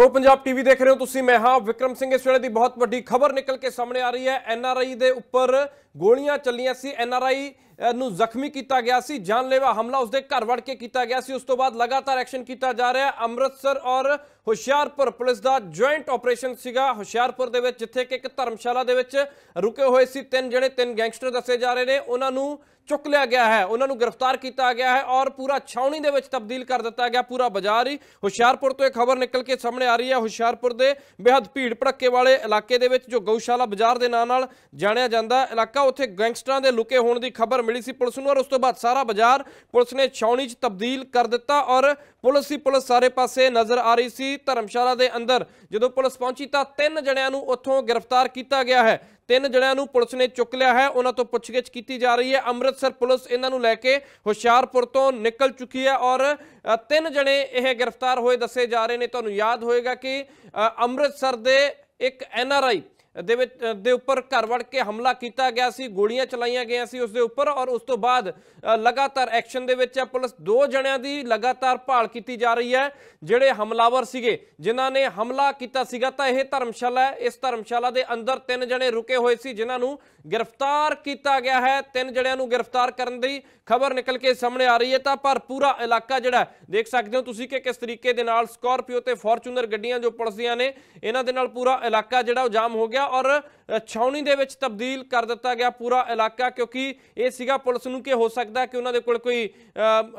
Pro Punjab TV ਦੇਖ ਰਹੇ ਹੋ ਤੁਸੀਂ, ਮੈਂ ਹਾਂ ਵਿਕਰਮ ਸਿੰਘ। ਇਸ ਵੇਲੇ ਦੀ ਬਹੁਤ ਵੱਡੀ ਖਬਰ ਨਿਕਲ ਕੇ ਸਾਹਮਣੇ ਆ ਰਹੀ ਹੈ। ਐਨ ਆਰ ਆਈ ਦੇ ਉੱਪਰ ਗੋਲੀਆਂ ਚੱਲੀਆਂ ਸੀ। ਐਨ ਆਰ ਆਈ ਨੂੰ ਜ਼ਖਮੀ ਕੀਤਾ ਗਿਆ ਸੀ। ਜਾਨਲੇਵਾ ਹਮਲਾ ਉਸਦੇ ਘਰ ਵੜ ਕੇ ਕੀਤਾ ਗਿਆ ਸੀ। ਉਸ ਤੋਂ ਬਾਅਦ ਲਗਾਤਾਰ ਐਕਸ਼ਨ ਕੀਤਾ ਜਾ ਰਿਹਾ ਹੈ। ਅੰਮ੍ਰਿਤਸਰ ਔਰ ਹੁਸ਼ਿਆਰਪੁਰ ਪੁਲਿਸ ਦਾ ਜੁਆਇੰਟ ਆਪਰੇਸ਼ਨ ਸੀਗਾ। ਹੁਸ਼ਿਆਰਪੁਰ ਦੇ ਵਿੱਚ, ਜਿੱਥੇ ਕਿ ਇੱਕ ਧਰਮਸ਼ਾਲਾ ਦੇ ਵਿੱਚ ਰੁਕੇ ਹੋਏ ਸੀ। ਤਿੰਨ ਜਿਹੜੇ ਤਿੰਨ ਗੈਂਗਸਟਰ ਦੱਸੇ ਜਾ ਰਹੇ ਨੇ। ਉਹਨਾਂ ਨੂੰ ਚੁੱਕ ਲਿਆ ਗਿਆ ਹੈ। ਉਹਨਾਂ ਨੂੰ ਗ੍ਰਿਫਤਾਰ ਕੀਤਾ ਗਿਆ ਹੈ ਔਰ ਪੂਰਾ ਛਾਉਣੀ ਦੇ ਵਿੱਚ ਤਬਦੀਲ ਕਰ ਦਿੱਤਾ ਗਿਆ। ਪੂਰਾ ਬਾਜ਼ਾਰ ਹੀ। ਹੁਸ਼ਿਆਰਪੁਰ ਤੋਂ ਇਹ ਖਬਰ ਨਿਕਲ ਕੇ ਸਾਹਮਣੇ ਆ ਰਹੀ ਹੈ ਹੁਸ਼ਿਆਰਪੁਰ ਦੇ ਬੇहद ਭੀੜ ਭੜੱਕੇ ਵਾਲੇ ਇਲਾਕੇ ਦੇ ਵਿੱਚ ਜੋ ਗਊਸ਼ਾਲਾ ਬਾਜ਼ਾਰ ਦੇ ਨਾਂ ਨਾਲ ਜਾਣਿਆ ਜਾਂਦਾ ਇਲਾਕਾ ਉੱਥੇ ਗੈਂਗਸਟਰਾਂ ਦੇ ਲੁਕੇ ਹੋਣ ਦੀ ਖਬਰ ਮਿਲੀ ਸੀ ਪੁਲਿਸ ਨੂੰ ਔਰ ਉਸ ਤੋਂ ਬਾਅਦ ਸਾਰਾ ਬਾਜ਼ਾਰ ਪੁਲਿਸ ਨੇ ਛਾਉਣੀ 'ਚ ਤਬਦੀਲ ਕਰ ਦਿੱਤਾ ਔਰ ਪੁਲਿਸ ਹੀ ਪੁਲਿਸ ਸਾਰੇ ਪਾਸੇ ਨਜ਼ਰ ਆ ਰਹੀ ਸੀ। ਧਰਮਸ਼ਾਲਾ ਦੇ ਅੰਦਰ ਜਦੋਂ ਪੁਲਿਸ ਪਹੁੰਚੀ ਤਾਂ ਤਿੰਨ ਜਣਿਆਂ ਨੂੰ ਉੱਥੋਂ ਗ੍ਰਿਫਤਾਰ ਕੀਤਾ ਗਿਆ ਹੈ। ਤਿੰਨ ਜਣਿਆਂ ਨੂੰ ਪੁਲਿਸ ਨੇ ਚੁੱਕ ਲਿਆ ਹੈ। ਉਹਨਾਂ ਤੋਂ ਪੁੱਛਗਿੱਛ ਕੀਤੀ ਜਾ ਰਹੀ ਹੈ। ਅੰਮ੍ਰਿਤਸਰ ਪੁਲਿਸ ਇਹਨਾਂ ਨੂੰ ਲੈ ਕੇ ਹੁਸ਼ਿਆਰਪੁਰ ਤੋਂ ਨਿਕਲ ਚੁੱਕੀ ਹੈ ਔਰ ਤਿੰਨ ਜਣੇ ਇਹ ਗ੍ਰਿਫਤਾਰ ਹੋਏ ਦੱਸੇ ਜਾ ਰਹੇ ਨੇ। ਤੁਹਾਨੂੰ ਯਾਦ ਹੋਏਗਾ ਕਿ ਅ, ਅੰਮ੍ਰਿਤਸਰ ਦੇ ਇੱਕ ਐਨਆਰਆਈ ਦੇ ਵਿੱਚ, ਦੇ ਉੱਪਰ ਘਰ ਵੜ ਕੇ ਹਮਲਾ ਕੀਤਾ ਗਿਆ ਸੀ, ਗੋਲੀਆਂ ਚਲਾਈਆਂ ਗਈਆਂ ਸੀ ਉਸ ਦੇ ਉੱਪਰ ਔਰ ਉਸ ਤੋਂ ਬਾਅਦ ਲਗਾਤਾਰ ਐਕਸ਼ਨ ਦੇ ਵਿੱਚ ਹੈ ਪੁਲਿਸ ਦੋ ਜਣਿਆਂ ਦੀ ਲਗਾਤਾਰ ਭਾਲ ਕੀਤੀ ਜਾ ਰਹੀ ਹੈ, ਜਿਹੜੇ ਹਮਲਾਵਰ ਸੀਗੇ, ਜਿਨ੍ਹਾਂ ਨੇ ਹਮਲਾ ਕੀਤਾ ਸੀਗਾ ਤਾਂ ਇਹ ਧਰਮਸ਼ਾਲਾ ਹੈ, ਇਸ ਧਰਮਸ਼ਾਲਾ ਦੇ ਅੰਦਰ ਤਿੰਨ ਜਣੇ ਰੁਕੇ ਹੋਏ ਸੀ, ਜਿਨ੍ਹਾਂ ਨੂੰ ਗ੍ਰਿਫਤਾਰ ਕੀਤਾ ਗਿਆ ਹੈ, ਤਿੰਨ ਜਣਿਆਂ ਨੂੰ ਗ੍ਰਿਫਤਾਰ ਕਰਨ ਦੀ ਖਬਰ ਨਿਕਲ ਕੇ ਸਾਹਮਣੇ ਆ ਰਹੀ ਹੈ, ਤਾਂ ਪਰ ਪੂਰਾ ਇਲਾਕਾ ਜਿਹੜਾ ਦੇਖ ਸਕਦੇ ਹੋ ਤੁਸੀਂ ਕਿ ਕਿਸ ਤਰੀਕੇ ਦੇ ਨਾਲ ਸਕਾਰਪੀਓ ਤੇ ਫੋਰਚੂਨਰ ਗੱਡੀਆਂ ਜੋ ਪੁਲਿਸ ਦੀਆਂ ਨੇ, ਇਹਨਾਂ ਦੇ ਨਾਲ ਪੂਰਾ ਇਲਾਕਾ ਜਿਹੜਾ ਉਹ ਜਾਮ ਹੋ ਗਿਆ ਔਰ ਛਾਉਣੀ ਦੇ ਵਿੱਚ ਤਬਦੀਲ ਕਰ ਦਿੱਤਾ ਗਿਆ ਪੂਰਾ ਇਲਾਕਾ ਕਿਉਂਕਿ ਇਹ ਸੀਗਾ ਪੁਲਿਸ ਨੂੰ ਕਿ ਹੋ ਸਕਦਾ ਕਿ ਉਹਨਾਂ ਦੇ ਕੋਲ ਕੋਈ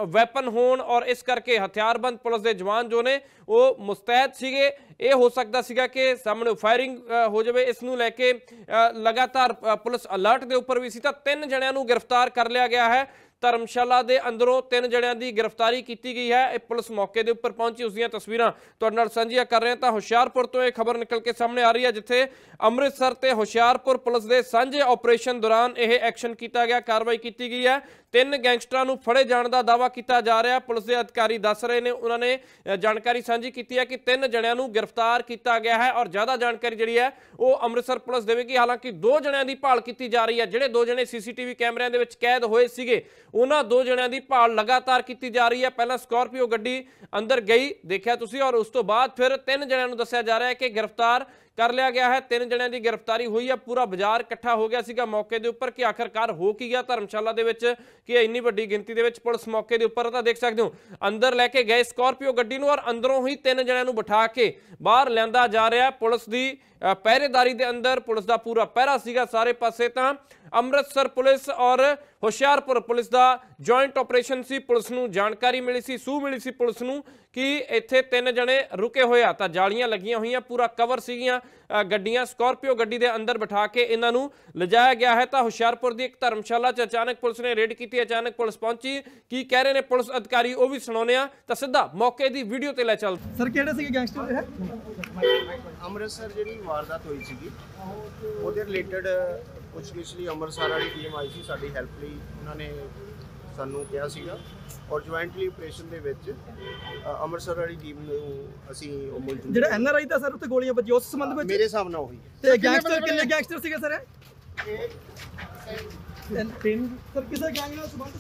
ਵੈਪਨ ਹੋਣ ਔਰ ਇਸ ਕਰਕੇ ਹਥਿਆਰਬੰਦ ਪੁਲਿਸ ਦੇ ਜਵਾਨ ਜੋ ਨੇ ਉਹ ਮੁਸਤੈਦ ਸੀਗੇ। ਇਹ ਹੋ ਸਕਦਾ ਸੀਗਾ ਕਿ ਸਾਹਮਣੇ ਫਾਇਰਿੰਗ ਹੋ ਜਾਵੇ। ਇਸ ਨੂੰ ਲੈ ਕੇ ਅ, ਲਗਾਤਾਰ ਪੁਲਿਸ ਅਲਰਟ ਦੇ ਉੱਪਰ ਵੀ ਸੀ ਤਾਂ ਤਿੰਨ ਜਣਿਆਂ ਨੂੰ ਗ੍ਰਿਫਤਾਰ ਕਰ ਲਿਆ ਗਿਆ ਹੈ। ਧਰਮਸ਼ਾਲਾ ਦੇ ਅੰਦਰੋਂ ਤਿੰਨ ਜਣਿਆਂ ਦੀ ਗ੍ਰਿਫਤਾਰੀ ਕੀਤੀ ਗਈ ਹੈ। ਇਹ ਪੁਲਿਸ ਮੌਕੇ ਦੇ ਉੱਪਰ ਪਹੁੰਚੀ। ਉਸ ਦੀਆਂ ਤਸਵੀਰਾਂ ਤੁਹਾਡੇ ਨਾਲ ਸਾਂਝੀਆਂ ਕਰ ਰਹੇ ਹਾਂ। ਤਾਂ ਹੁਸ਼ਿਆਰਪੁਰ ਤੋਂ ਇਹ ਖਬਰ ਨਿਕਲ ਕੇ ਸਾਹਮਣੇ ਆ ਰਹੀ ਹੈ, ਜਿੱਥੇ ਅੰਮ੍ਰਿਤਸਰ ਤੇ ਹੁਸ਼ਿਆਰਪੁਰ ਪੁਲਿਸ ਦੇ ਸਾਂਝੇ ਆਪਰੇਸ਼ਨ ਦੌਰਾਨ ਇਹ ਐਕਸ਼ਨ ਕੀਤਾ ਗਿਆ। ਕਾਰਵਾਈ ਕੀਤੀ ਗਈ ਹੈ। ਤਿੰਨ ਗੈਂਗਸਟਰਾਂ ਨੂੰ ਫੜੇ ਜਾਣ ਦਾ ਦਾਅਵਾ ਕੀਤਾ ਜਾ ਰਿਹਾ। ਪੁਲਿਸ ਦੇ ਅਧਿਕਾਰੀ ਦੱਸ ਰਹੇ ਨੇ, ਉਹਨਾਂ ਨੇ ਜਾਣਕਾਰੀ ਸਾਂਝੀ ਕੀਤੀ ਹੈ ਕਿ ਤਿੰਨ ਜਣਿਆਂ ਨੂੰ ਗ੍ਰਿਫਤਾਰ ਕੀਤਾ ਗਿਆ ਹੈ ਔਰ ਜ਼ਿਆਦਾ ਜਾਣਕਾਰੀ ਜਿਹੜੀ ਹੈ, ਉਹ ਅੰਮ੍ਰਿਤਸਰ ਪੁਲਿਸ ਦੇਵੇਗੀ ਹਾਲਾਂਕਿ ਦੋ ਜਣਿਆਂ ਦੀ ਭਾਲ ਕੀਤੀ ਜਾ ਰਹੀ ਹੈ। ਜਿਹੜੇ ਦੋ ਜਣੇ ਸੀਸੀਟੀਵੀ ਕੈਮਰਿਆਂ ਦੇ ਵਿੱਚ ਕੈਦ ਹੋਏ ਸੀਗੇ, ਉਹਨਾਂ ਦੋ ਜਣਿਆਂ ਦੀ ਭਾਲ ਲਗਾਤਾਰ ਕੀਤੀ ਜਾ ਰਹੀ ਹੈ। ਪਹਿਲਾਂ ਸਕਾਰਪੀਓ ਗੱਡੀ ਅੰਦਰ ਗਈ, ਦੇਖਿਆ ਤੁਸੀਂ, ਔਰ ਉਸ ਤੋਂ ਬਾਅਦ ਫਿਰ ਤਿੰਨ ਜਣਿਆਂ ਨੂੰ ਦੱਸਿਆ ਜਾ ਰਿਹਾ ਹੈ ਕਿ ਗ੍ਰਿਫਤਾਰ ਕਰ ਲਿਆ ਗਿਆ ਹੈ। ਤਿੰਨ ਜਣਿਆਂ ਦੀ ਗ੍ਰਿਫਤਾਰੀ ਹੋਈ ਹੈ। ਪੂਰਾ ਬਾਜ਼ਾਰ ਇਕੱਠਾ ਹੋ ਗਿਆ ਸੀਗਾ ਮੌਕੇ ਦੇ ਉੱਪਰ ਕਿ ਆਖਰਕਾਰ ਹੋ ਕੀ ਗਿਆ ਧਰਮਸ਼ਾਲਾ ਦੇ ਵਿੱਚ ਕਿ ਇੰਨੀ ਵੱਡੀ ਗਿਣਤੀ ਦੇ ਵਿੱਚ ਪੁਲਿਸ ਮੌਕੇ ਦੇ ਉੱਪਰ ਤਾਂ ਦੇਖ ਸਕਦੇ ਹੋ। ਅੰਦਰ ਲੈ ਕੇ ਗਏ ਸਕਾਰਪੀਓ ਗੱਡੀ ਨੂੰ ਔਰ ਅੰਦਰੋਂ ਹੀ ਤਿੰਨ ਜਣਿਆਂ ਨੂੰ ਬਿਠਾ ਕੇ ਬਾਹਰ ਲਿਆਂਦਾ ਜਾ ਰਿਹਾ ਪੁਲਿਸ ਦੀ ਅ, ਪਹਿਰੇਦਾਰੀ ਦੇ ਅੰਦਰ ਪੁਲਿਸ ਦਾ ਪੂਰਾ ਪਹਿਰਾ ਸੀਗਾ। ਸਾਰੇ ਪਾਸੇ ਤਾਂ ਅੰਮ੍ਰਿਤਸਰ ਪੁਲਿਸ ਔਰ ਹੁਸ਼ਿਆਰਪੁਰ ਪੁਲਿਸ ਦਾ ਜੁਆਇੰਟ ਆਪਰੇਸ਼ਨ ਸੀ। ਪੁਲਿਸ ਨੂੰ ਜਾਣਕਾਰੀ ਮਿਲੀ ਸੀ ਸੂ ਮਿਲੀ ਸੀ ਪੁਲਿਸ ਨੂੰ ਕਿ ਇੱਥੇ ਤਿੰਨ ਜਣੇ ਰੁਕੇ ਹੋਏ ਆ। ਤਾਂ ਜਾਲੀਆਂ ਲੱਗੀਆਂ ਹੋਈਆਂ ਪੂਰਾ ਕਵਰ ਸੀਗੀਆਂ ਗੱਡੀਆਂ ਸਕਾਰਪੀਓ ਗੱਡੀ ਦੇ ਅੰਦਰ ਬਿਠਾ ਕੇ ਇਹਨਾਂ ਨੂੰ ਲਿਜਾਇਆ ਗਿਆ ਹੈ। ਤਾਂ ਹੁਸ਼ਿਆਰਪੁਰ ਦੀ ਇੱਕ ਧਰਮਸ਼ਾਲਾ 'ਚ ਅਚਾਨਕ ਪੁਲਿਸ ਨੇ ਰੇਡ ਕੀਤੀ ਅਚਾਨਕ ਪੁਲਿਸ ਪਹੁੰਚੀ। ਕੀ ਕਹਿ ਰਹੇ ਨੇ ਪੁਲਿਸ ਅਧਿਕਾਰੀ ਉਹ ਵੀ ਸੁਣਾਉਂਦੇ ਆ ਤਾਂ ਸਿੱਧਾ ਮੌਕੇ ਦੀ ਵੀਡੀਓ ਤੇ ਲੈ ਚੱਲ ਸਰ ਕਿਹੜੇ ਸੀਗੇ ਗੈਂਗਸਟਰ ਇਹ ਅੰਮ੍ਰਿਤਸਰ ਜਿਹੜੀ ਵਾਰਦਾਤ ਹੋਈ ਸੀਗੀ ਉਹਦੇ ਰਿਲੇਟਡ ਕੁਝ ਕੁਛ ਲਈ ਅੰਮ੍ਰਿਤਸਰ ਵਾਲੀ ਟੀਮ ਆਈ ਸੀ ਸਾਡੀ ਹੈਲਪ ਲਈ। ਉਹਨਾਂ ਨੇ ਸਾਨੂੰ ਕਿਹਾ ਸੀਗਾ। ਔਰ ਜੁਆਇੰਟਲੀ ਆਪਰੇਸ਼ਨ ਦੇ ਵਿੱਚ ਅ, ਅੰਮ੍ਰਿਤਸਰ ਵਾਲੀ ਟੀਮ ਨੂੰ ਅਸੀਂ ਉਹ ਮੁਲਜ਼ਮ ਜਿਹੜਾ N R I the sir ਉੱਤੇ ਗੋਲੀਆਂ ਵੱਜੀ ਉਸ ਸੰਬੰਧ ਵਿੱਚ? ਮੇਰੇ ਹਿਸਾਬ ਨਾਲ ਉਹੀ ਤੇ ਗੈਂਗਸਟਰ ਕਿੰਨੇ ਗੈਂਗਸਟਰ ਸੀਗੇ ਸਰ ਇਹ? ਤਿੰਨ ਸਰ ਕਿਸੇ ਗੈਂਗ ਨਾਲ ਸੰਬੰਧ